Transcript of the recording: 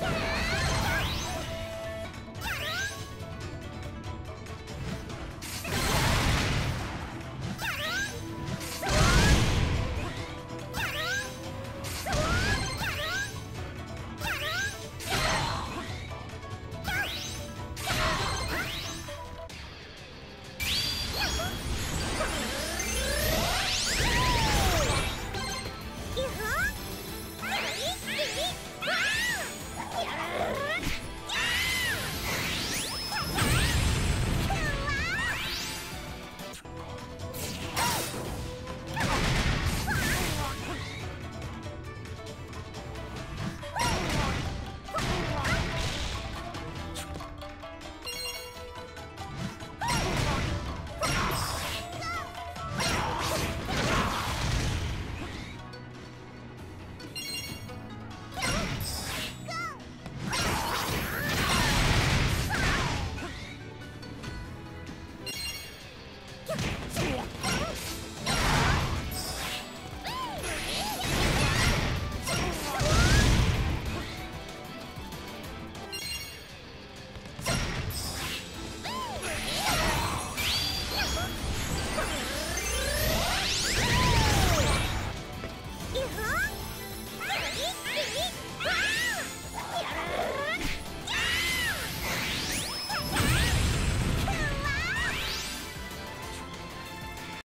Yeah!